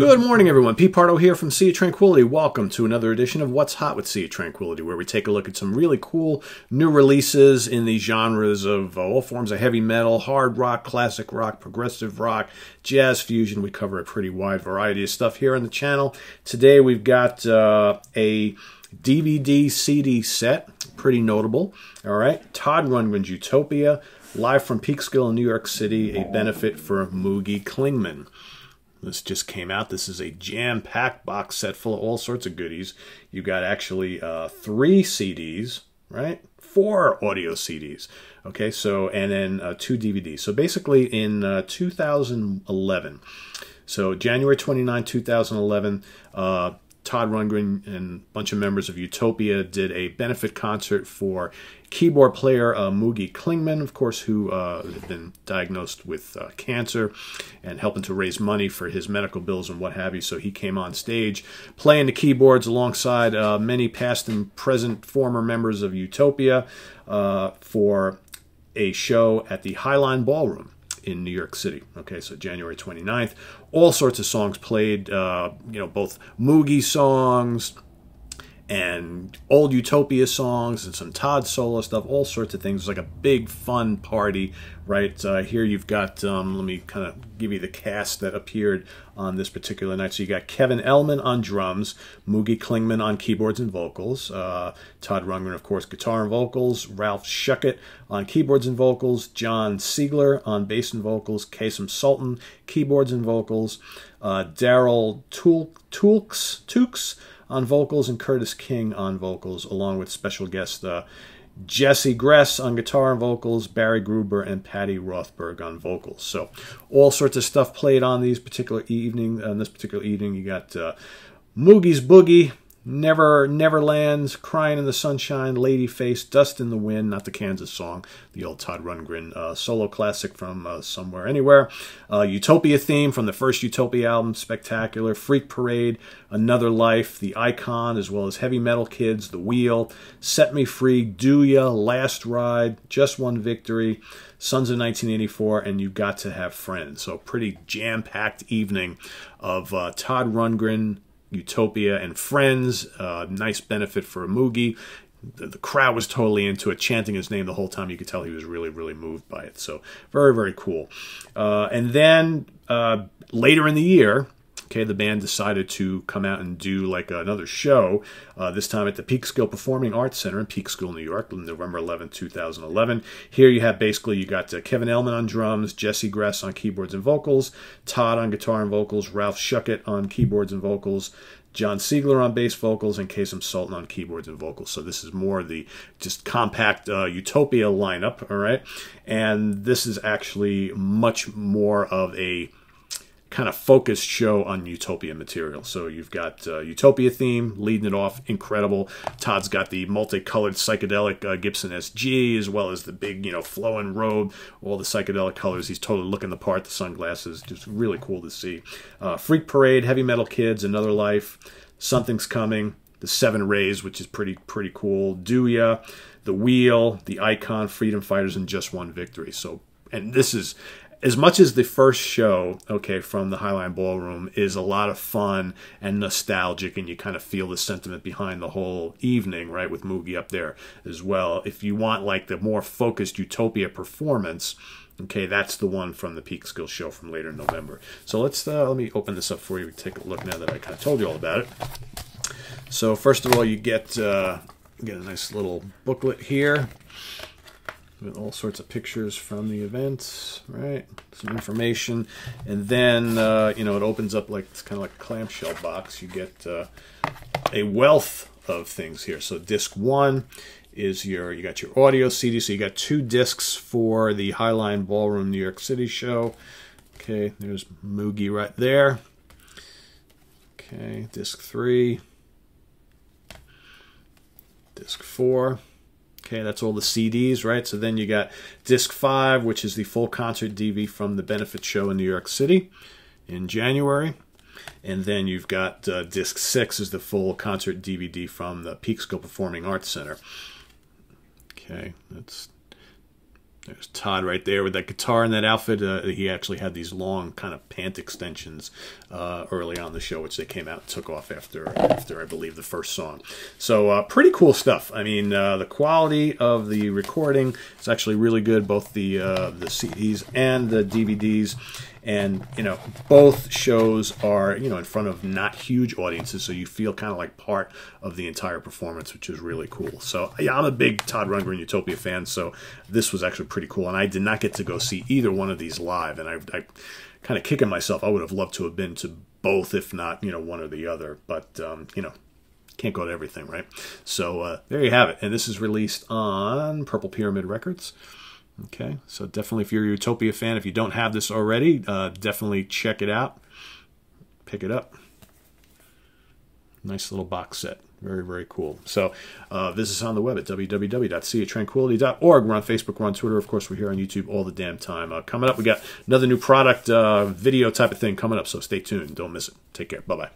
Good morning, everyone. Pete Pardo here from Sea of Tranquility. Welcome to another edition of What's Hot with Sea of Tranquility, where we take a look at some really cool new releases in the genres of uh, all forms of heavy metal, hard rock, classic rock, progressive rock, jazz fusion. We cover a pretty wide variety of stuff here on the channel. Today we've got uh, a DVD CD set, pretty notable. All right, Todd Rundgren's Utopia, live from Peekskill in New York City, a benefit for Moogy Klingman. This just came out. This is a jam packed box set full of all sorts of goodies. You got actually uh, three CDs, right? Four audio CDs. Okay, so, and then uh, two DVDs. So basically in uh, 2011, so January 29, 2011, uh, Todd Rundgren and a bunch of members of Utopia did a benefit concert for keyboard player uh, Moogy Klingman, of course, who uh, had been diagnosed with uh, cancer and helping to raise money for his medical bills and what have you. So he came on stage playing the keyboards alongside uh, many past and present former members of Utopia uh, for a show at the Highline Ballroom in New York City. Okay, so January 29th. All sorts of songs played, uh, you know, both Moogy songs and old Utopia songs and some Todd solo stuff, all sorts of things. It's like a big fun party, right? Uh, here you've got, um, let me kind of give you the cast that appeared on this particular night. So you got Kevin Ellman on drums, Moogy Klingman on keyboards and vocals, uh, Todd Rundgren, of course, guitar and vocals, Ralph Schuckett on keyboards and vocals, John Siegler on bass and vocals, Kasim Sultan, keyboards and vocals, uh, Daryl Toolks, Tookes on vocals and Curtis King on vocals, along with special guests uh, Jesse Gress on guitar and vocals, Barry Gruber and Patty Rothberg on vocals. So all sorts of stuff played on these particular evening. On this particular evening, you got uh, Moogy's Boogie, Never Neverlands, Crying in the Sunshine, Lady Face, Dust in the Wind, not the Kansas song, the old Todd Rundgren uh, solo classic from uh, Somewhere Anywhere. Uh, Utopia theme from the first Utopia album, Spectacular, Freak Parade, Another Life, The Icon, as well as Heavy Metal Kids, The Wheel, Set Me Free, Do Ya, Last Ride, Just One Victory, Sons of 1984, and You Got to Have Friends. So pretty jam-packed evening of uh, Todd Rundgren, Utopia and Friends. Uh, nice benefit for a Moogy. The, the, crowd was totally into it, chanting his name the whole time. You could tell he was really, really moved by it. So very, very cool. Uh, and then uh, later in the year, Okay, the band decided to come out and do like another show, uh, this time at the Peekskill Performing Arts Center in Peekskill, New York, on November 11, 2011. Here you have basically, you got uh, Kevin Ellman on drums, Jesse Gress on keyboards and vocals, Todd on guitar and vocals, Ralph Schuckett on keyboards and vocals, John Siegler on bass vocals and Kasim Sultan on keyboards and vocals. So this is more the just compact uh, Utopia lineup, all right? And this is actually much more of a kind of focused show on Utopia material. So you've got uh, Utopia theme leading it off, incredible. Todd's got the multicolored psychedelic uh, Gibson SG as well as the big, you know, flowing robe, all the psychedelic colors. He's totally looking the part. The sunglasses, just really cool to see. Uh, Freak Parade, Heavy Metal Kids, Another Life, Something's Coming, the Seven Rays, which is pretty pretty cool. Do Ya, The Wheel, The Icon, Freedom Fighters, and Just One Victory. So and this is as much as the first show, okay, from the Highline Ballroom is a lot of fun and nostalgic, and you kind of feel the sentiment behind the whole evening, right, with Moogy up there as well. If you want like the more focused Utopia performance, okay, that's the one from the Peekskill show from later in November. So let's uh, let me open this up for you. Take a look now that I kind of told you all about it. So first of all, you get uh, get a nice little booklet here with all sorts of pictures from the event, right? Some information, and then uh, you know it opens up like it's kind of like a clamshell box. You get uh, a wealth of things here. So disc one is your you got your audio CD. So you got two discs for the Highline Ballroom New York City show. Okay, there's Moogy right there. Okay, disc three, disc four. Okay, that's all the CDs, right? So then you got disc five, which is the full concert DV from the benefit show in New York City in January. And then you've got uh, disc six is the full concert DVD from the Peekskill Performing Arts Center. Okay, that's There's Todd right there with that guitar and that outfit. Uh, he actually had these long kind of pant extensions uh, early on the show, which they came out and took off after, after I believe, the first song. So uh, pretty cool stuff. I mean, uh, the quality of the recording is actually really good, both the uh, the CDs and the DVDs and you know both shows are you know in front of not huge audiences so you feel kind of like part of the entire performance which is really cool. So yeah i'm a big todd rundgren utopia fan so this was actually pretty cool and i did not get to go see either one of these live and i, I kind of kicking myself i would have loved to have been to both if not you know one or the other but um, you know can't go to everything right? So uh, there you have it and this is released on purple pyramid records Okay, so definitely if you're a Utopia fan, if you don't have this already, uh, definitely check it out. Pick it up. Nice little box set. Very, very cool. So uh, visit us on the web at www.seaoftranquility.org. We're on Facebook, we're on Twitter. Of course, we're here on YouTube all the damn time. Uh, coming up, we got another new product uh, video type of thing coming up, so stay tuned. Don't miss it. Take care. Bye-bye.